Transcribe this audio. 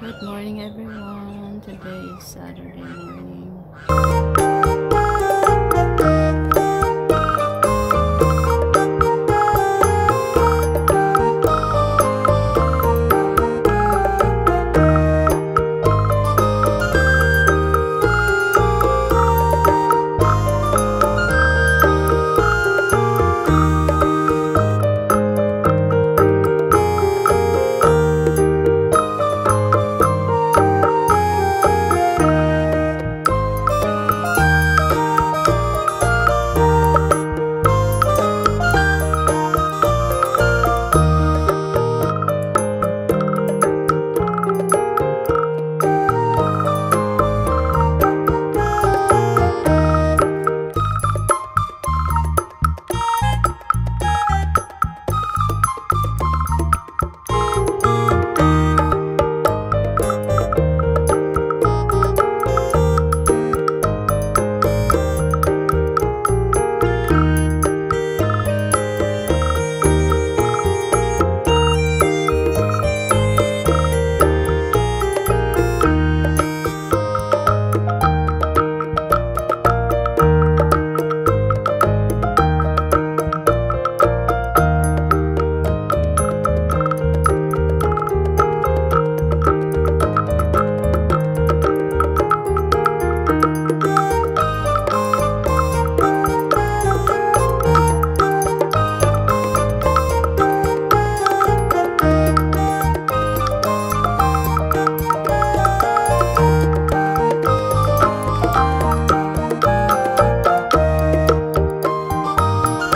Good morning everyone. Today is Saturday morning.